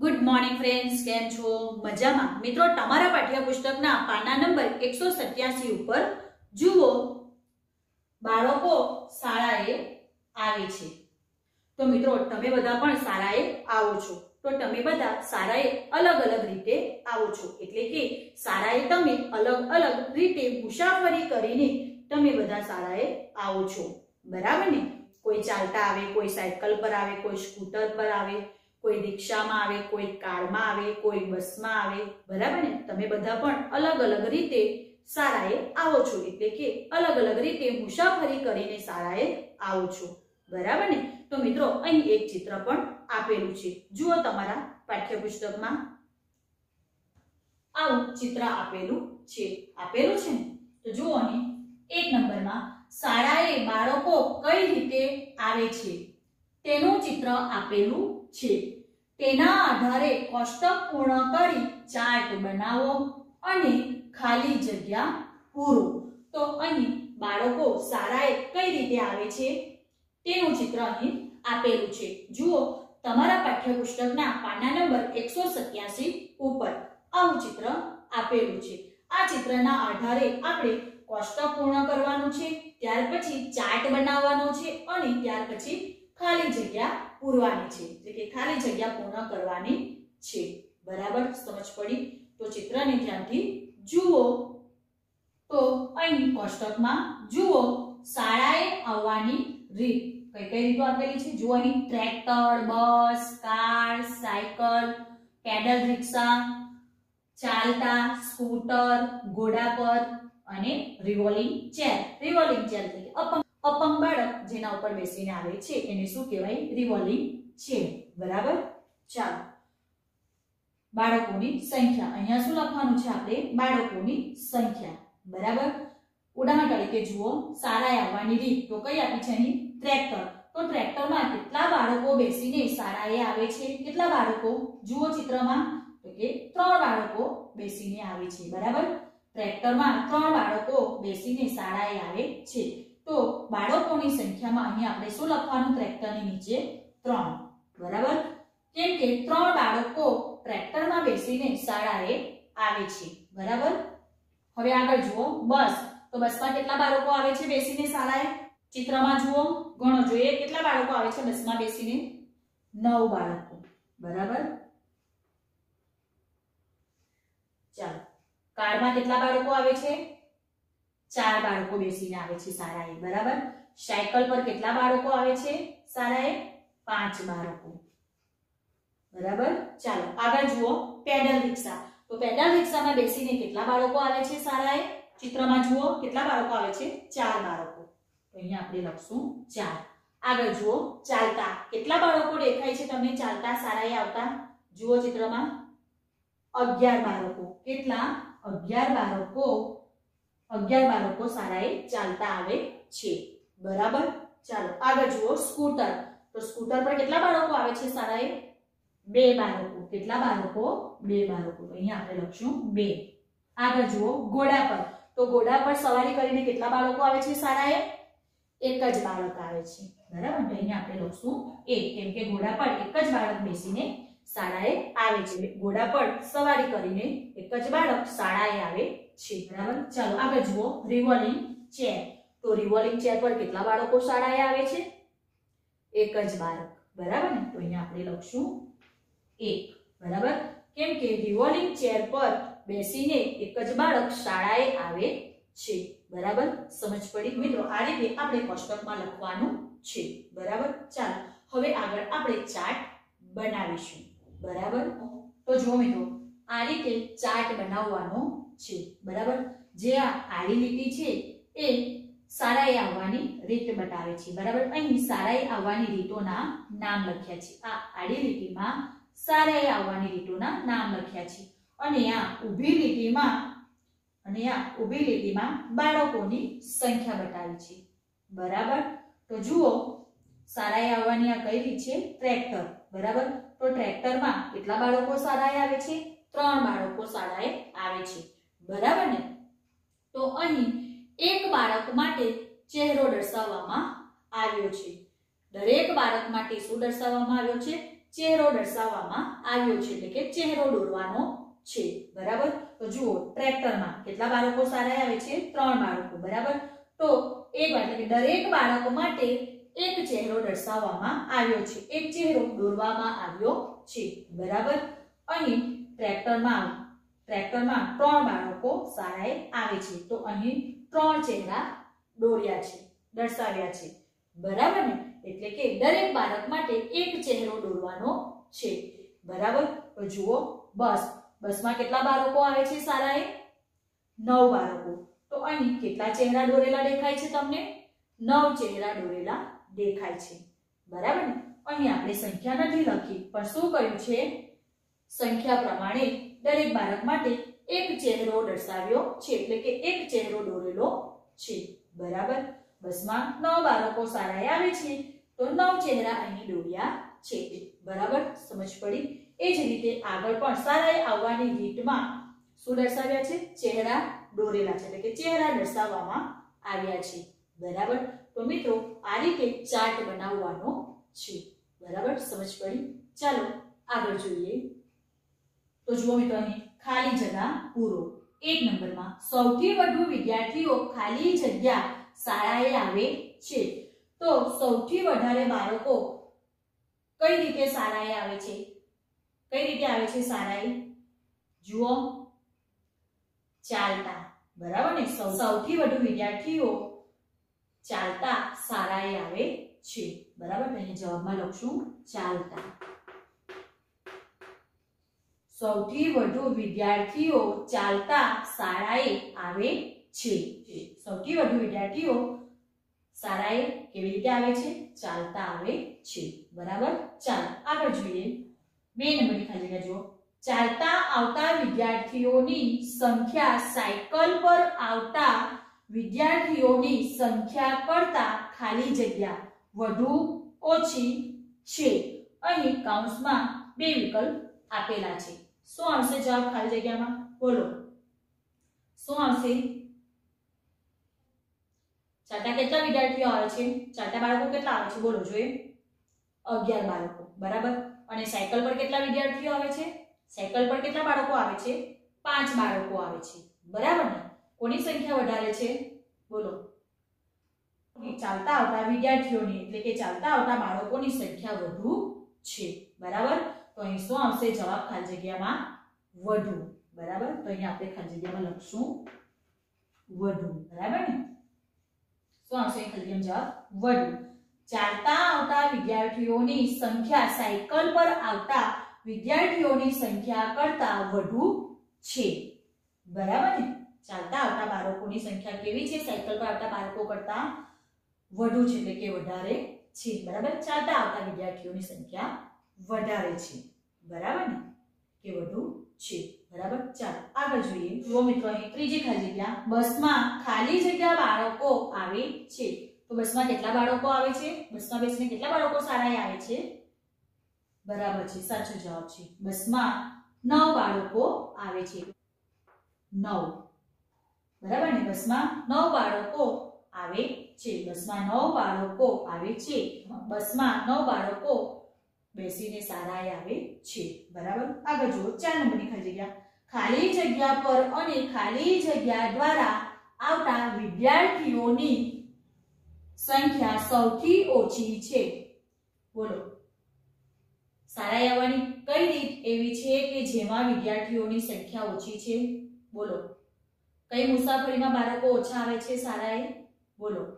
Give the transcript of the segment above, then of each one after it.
Good morning friends કેમ છો? મજામાં? મિત્રો, તમારા પાઠ્યપુસ્તકના પાના નંબર એકસો સત્યાસી ઉપર જુઓ. બાળકો શાળાએ આવે છે. તો મિત્રો, તમે બધા પણ શાળાએ આવો છો. તો તમે બધા શાળાએ અલગ અલગ રીતે આવો છો. એટલે કે શાળાએ તમે અલગ અલગ રીતે મુસાફરી કરીને તમે બધા શાળાએ આવો છો. બરાબર ને? કોઈ ચાલતા આવે, કોઈ સાયકલ પર આવે, કોઈ સ્કૂટર પર આવે. કોઈ રિક્ષામાં આવે, કોઈ કારમાં આવે, કોઈ બસમાં આવે, બરાબર ને? તમે બધા પણ અલગ અલગ રીતે શાળાએ આવો છો. એટલે કે અલગ અલગ રીતે મુસાફરી કરીને શાળાએ આવો છો. બરાબર ને? તો મિત્રો, અહીં એક ચિત્ર પણ આપેલું છે. જુઓ તમારા પાઠ્યપુસ્તકમાં. આવું ચિત્ર આપેલું છે. આપેલું છે ને? તો જુઓ અહીં એક નંબરમાં શાળાએ બાળકો કઈ રીતે આવે છે? તેનું ચિત્ર આપેલું છે. તેના આધારે કોષ્ટક પૂર્ણ કરી ચાર્ટ બનાવો અને ખાલી જગ્યા પૂરો. તો અહીં બાળકો શાળાએ કઈ રીતે આવે છે? તેનું ચિત્ર અહીં આપેલું છે. જુઓ, તમારા પાઠ્યપુસ્તકના પાના નંબર એકસો સત્યાસી ઉપર આવું ચિત્ર આપેલું છે. આ ચિત્રના આધારે આપણે કોષ્ટક પૂર્ણ કરવાનું છે, ત્યાર પછી ચાર્ટ બનાવવાનો છે અને ત્યાર પછી ખાલી જગ્યા પૂરવાની છે. એટલે કે ખાલી જગ્યા પૂર્ણ કરવાની છે. બરાબર? સમજ પડી? તો ચિત્રને ધ્યાનથી જુઓ. તો અહીં કોષ્ટકમાં જુઓ. શાળાએ આવવાની રીત કઈ કઈ રીતો આપેલી છે? જુઓ અહીં tractor, bus, car, cycle, pedal rickshaw, ચાલતા સ્કૂટર, ઘોડા પર અને રિવોલિંગ ચેર રિવોલિંગ ચેર એટલે અપંગ અપંગ બાળક જેના ઉપર બેસીને આવે છે, એને શું કહેવાય? રિવોલ્વિંગ ચેર બરાબર? ચાલો. બાળકોની સંખ્યા. અહીંયા શું લખવાનું છે આપણે? બાળકોની સંખ્યા. બરાબર? ઉદાહરણ તરીકે જુઓ. શાળાએ આવવાની રીત. તો કઈ આપી છે અહીં? ટ્રેક્ટર તો ટ્રેક્ટરમાં કેટલા બાળકો બેસીને શાળાએ આવે છે? કેટલા બાળકો? જુઓ ચિત્રમાં. તો કે ત્રણ બાળકો બેસીને આવે છે. બરાબર? ટ્રેક્ટરમાં ત્રણ બાળકો બેસીને શાળાએ આવે છે. તો બાળકોની સંખ્યામાં અહીંયા આપણે શું લખવાનું? ટ્રેક્ટરની નીચે ત્રણ. બરાબર? કેમ કે ત્રણ બાળકો ટ્રેક્ટરમાં બેસીને શાળાએ આવે છે. બરાબર? હવે આગળ જુઓ. બસ. તો બસમાં કેટલા બાળકો આવે છે બેસીને શાળાએ? ચિત્રમાં જુઓ. ગણો. જોઈએ કેટલા બાળકો આવે છે બસમાં બેસીને? નવ બાળકો. બરાબર? ચાલો. કારમાં કેટલા બાળકો આવે છે? ચાર બાળકો બેસીને આવે છે શાળાએ બરાબર? સાયકલ પર કેટલા બાળકો આવે છે? શાળાએ પાંચ બાળકો. બરાબર? ચાલો, આગળ જુઓ, પેડલ રિક્ષા. તો પેડલ રિક્ષામાં બેસીને કેટલા બાળકો આવે છે શાળાએ ચિત્રમાં જુઓ, કેટલા બાળકો આવે છે? ચાર બાળકો. તો અહીંયા આપણે લખશું ચાર. આગળ જુઓ, ચાલતા. કેટલા બાળકો દેખાય છે તમને? ચાલતા શાળાએ આવતા. જુઓ ચિત્રમાં. અગિયાર બાળકો. કેટલા? અગિયાર બાળકો અગિયાર બાળકો શાળાએ ચાલતા આવે છે. બરાબર? ચાલો, આગળ જુઓ સ્કૂટર. તો સ્કૂટર પર કેટલા બાળકો આવે છે શાળાએ? બે બાળકો. કેટલા બાળકો? બે બાળકો. અહીંયા આપણે લખશું બે. આગળ જુઓ ઘોડા પર. તો ઘોડા પર સવારી કરીને કેટલા બાળકો આવે છે શાળાએ? એક જ બાળક આવે છે. બરાબર? અહીંયા આપણે લખશું એક. કેમ કે ઘોડા પર એક જ બાળક બેસીને શાળાએ આવે છે. ઘોડા પર સવારી કરીને એક જ બાળક શાળાએ આવે છે, બરાબર? ચાલો, આગળ જુઓ. રિવોલ્વિંગ ચેર તો રિવોલ્વિંગ ચેર પર કેટલા બાળકો શાળાએ આવે છે? એક જ બાળક, બરાબર ને? તો અહીંયા આપણે લખશું એક, બરાબર? કેમ કે રિવોલ્વિંગ ચેર પર બેસીને એક જ બાળક શાળાએ આવે છે, બરાબર? સમજ પડી? મિત્રો, આ રીતે આપણે કોષ્ટકમાં લખવાનું છે, બરાબર? ચાલો, હવે આગળ આપણે ચાર્ટ બનાવીશું, બરાબર? તો જો મિત્રો, આ રીતે ચાર્ટ બનાવવાનો છે, બરાબર? જે આ આડી લીટી છે, એ સારાએ આવવાની રીત બતાવે છે, બરાબર? અહીં સારાએ આવવાની રીતોના નામ લખ્યા છે. આ આડી લીટીમાં શાળાએ આવવાની રીતોના નામ લખ્યા છે. અને આ ઊભી લીટીમાં, અને આ ઊભી લીટીમાં બાળકોની સંખ્યા બતાવી છે. બરાબર? તો જુઓ, સારાએ આવવાની આ કઈ રીત છે? ટ્રેક્ટર, બરાબર? તો ટ્રેક્ટરમાં કેટલા બાળકો શાળાએ આવે છે? ત્રણ બાળકો શાળાએ આવે છે. બરાબર ને? તો અહીં એક બાળક માટે ચહેરો દર્શાવવામાં આવ્યો છે. દરેક બાળક માટે શું દર્શાવવામાં આવ્યો છે? ચહેરો દર્શાવવામાં આવ્યો છે. એટલે કે ચહેરો દોરવાનો છે. બરાબર? તો જુઓ, ટ્રેક્ટરમાં કેટલા બાળકો સારા આવે છે? ત્રણ બાળકો. બરાબર? તો એક એટલે કે દરેક બાળક માટે એક ચહેરો દર્શાવવામાં આવ્યો છે. એક ચહેરો દોરવામાં આવ્યો છે. બરાબર? અહીં ટ્રેક્ટરમાં ટ્રેક્ટરમાં ત્રણ બાળકો શાળાએ આવે છે. તો અહીં ત્રણ ચહેરા દોર્યા છે, દર્શાવ્યા છે. બરાબર ને? એટલે કે દરેક બાળક માટે એક ચહેરો દોરવાનો છે. બરાબર? તો જુઓ, બસ. બસમાં કેટલા બાળકો આવે છે શાળાએ? નવ બાળકો. તો અહીં કેટલા ચહેરા દોરેલા દેખાય છે તમને? નવ ચહેરા દોરેલા દેખાય છે. બરાબર ને? અહીં આપણે સંખ્યા નથી લખી, પણ શું કર્યું છે? સંખ્યા પ્રમાણે દરેક બાળક માટે એક ચહેરો દર્શાવ્યો છે, એટલે કે એક ચહેરો દોરેલો છે. બરાબર? બસમાં નવ બાળકો શાળાએ આવે છે, તો નવ ચહેરા અહીં દોર્યા છે. બરાબર? સમજ પડી? એ જ રીતે આગળ પણ શાળાએ આવવાની રીતમાં શું દર્શાવ્યા છે? ચહેરા દોરેલા છે, એટલે કે ચહેરા દર્શાવવામાં આવ્યા છે. બરાબર? તો મિત્રો, આ રીતે ચાર્ટ બનાવવાનો છે. બરાબર? સમજ પડી? ચાલો આગળ જોઈએ. તો જુઓ મિત્રો અહીં, ખાલી જગ્યા પૂરો. એક નંબરમાં, સૌથી વધુ વિદ્યાર્થીઓ ખાલી જગ્યા શાળાએ આવે છે. તો સૌથી વધારે બાળકો કઈ રીતે શાળાએ આવે છે? કઈ રીતે આવે છે શાળાએ? જુઓ. ચાલતા. બરાબર ને? સૌથી વધુ વિદ્યાર્થીઓ ચાલતા શાળાએ આવે છે. બરાબર? તો અહીંયા જવાબમાં લખશું ચાલતા. સૌથી વધુ વિદ્યાર્થીઓ ચાલતા શાળાએ આવે છે. સૌથી વધુ વિદ્યાર્થીઓ શાળાએ કેવી રીતે આવે છે? ચાલતા આવે છે. બરાબર? ચાલો, આગળ જોઈએ. બે નંબરની ખાલી જગ્યા જુઓ. ચાલતા આવતા વિદ્યાર્થીઓની સંખ્યા સાયકલ પર આવતા વિદ્યાર્થીઓની સંખ્યા કરતા ખાલી જગ્યા વધુ ઓછી છે. અહીં કૌંસમાં બે વિકલ્પ આપેલા છે. શું આવશે? જવાબ ખાલી જગ્યામાં? બોલો. શું આવશે? ચાટા કેટલા વિદ્યાર્થીઓ આવે છે? ચાટા બાળકો કેટલા આવે છે? બોલો, જોઈએ. અગિયાર બાળકો, બરાબર? અને સાયકલ પર કેટલા વિદ્યાર્થીઓ આવે છે? સાયકલ પર કેટલા બાળકો આવે છે? પાંચ બાળકો આવે છે. બરાબર ને? કોની સંખ્યા વધારે છે? બોલો. ચાલતા આવતા વિદ્યાર્થીઓની, એટલે કે ચાલતા આવતા બાળકોની સંખ્યા વધુ છે. બરાબર? તો અહીં શું આવશે? જવાબ ખાલી જગ્યામાં વધુ. બરાબર? તો અહીં આપણે ખાલી જગ્યામાં લખશું વધુ. બરાબર ને? શું આવશે? ખાલી જવાબ વધુ. ચાલતા આવતા વિદ્યાર્થીઓની સંખ્યા સાયકલ પર આવતા વિદ્યાર્થીઓની સંખ્યા કરતા વધુ છે. બરાબર ને? ચાલતા આવતા બાળકોની સંખ્યા કેવી છે? સાયકલ પર આવતા બાળકો કરતા વધુ છે, એટલે કે વધારે છે. બરાબર? ચાલતા આવતા વિદ્યાર્થીઓની સંખ્યા વધારે છે. બરાબર ને? કે વધુ છે. બરાબર? ચાલો, આગળ જોઈએ. જુઓ મિત્રો, અહીં ત્રીજી ખાલી જગ્યા. બસમાં ખાલી જગ્યા બાળકો આવે છે. તો બસમાં કેટલા બાળકો આવે છે? બસમાં બેસીને કેટલા બાળકો સારા આવે છે? બરાબર છે. સાચો જવાબ છે. બસમાં નવ બાળકો આવે છે. નવ. બરાબર ને? બસમાં નવ બાળકો આવે છે. બસમાં નવ બાળકો આવે છે. બસમાં નવ બાળકો બેસીને શાળાએ આવે છે. બરાબર? આગળ જુઓ ચાર નંબરની ખાલી જગ્યા. ખાલી જગ્યા પર અને ખાલી જગ્યા દ્વારા આવતા વિદ્યાર્થીઓની સંખ્યા સૌથી ઓછી છે. બોલો. શાળાએ આવવાની કઈ રીત એવી છે કે જેમાં વિદ્યાર્થીઓની સંખ્યા ઓછી છે? બોલો. કઈ મુસાફરીમાં બાળકો ઓછા આવે છે શાળાએ બોલો.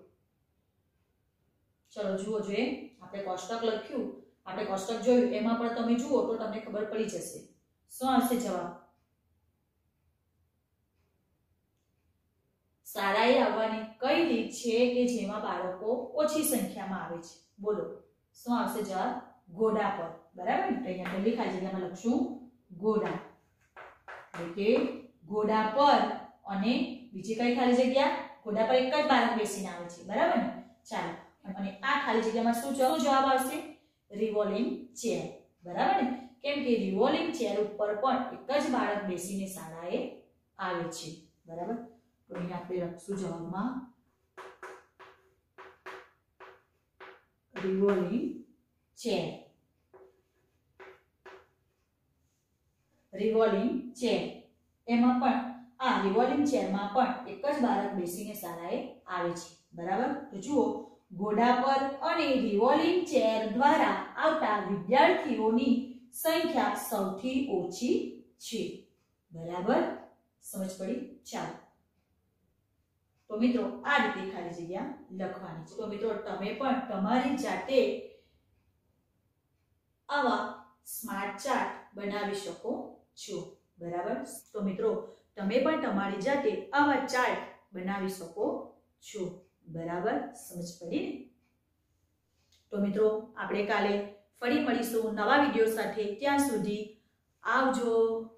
ચલો, જુઓ જોઈએ આપણે કોષ્ટક લખ્યું. આપણે કોષ્ટક જોયું, એમાં પણ તમે જુઓ તો તમને ખબર પડી જશે. શું આવશે જવાબ? શાળાએ આવવાની કઈ રીત છે કે જેમાં બાળકો ઓછી સંખ્યામાં આવે છે? બોલો. શું આવશે જવાબ? ઘોડા પર. બરાબર? ને અહીંયા પહેલી ખાલી લખશું. ઘોડા. એટલે કે ઘોડા પર. અને બીજી કઈ ખાલી જગ્યા? ઘોડા પર એક જ બાળક બેસીને આવે છે. બરાબર ને? ચાલો. અને આ ખાલી જગ્યામાં શું જવાબ આવશે? રિવોલ્વિંગ ચેર બરાબર ને? કેમ કે રિવોલ્વિંગ ચેર ઉપર પણ એક જ બાળક બેસીને શાળાએ આવે છે. બરાબર? તો અહીંયા આપણે લખશું જવાબમાં રિવોલ્વિંગ ચેર રિવોલ્વિંગ ચેર એમાં પણ, આ રિવોલ્વિંગ ચેરમાં પણ એક જ બાળક બેસીને શાળાએ આવે છે. બરાબર? તો જુઓ ઘોડા પર અને રિવોલિંગ ચેર દ્વારા આવતા વિદ્યાર્થીઓની સંખ્યા સૌથી ઓછી છે. બરાબર? સમજ પડી? ચાલો. તો મિત્રો, આ રીતે ખાલી જગ્યા લખવાની છે. તો મિત્રો, તમે પણ તમારી જાતે આવા સ્માર્ટ ચાર્ટ બનાવી શકો છો. બરાબર? તો મિત્રો, તમે પણ તમારી જાતે આવા ચાર્ટ બનાવી શકો છો. બરાબર? સમજ પડી ને? તો મિત્રો, આપણે કાલે ફરી મળીશું નવા વીડિયો સાથે. ત્યાં સુધી આવજો.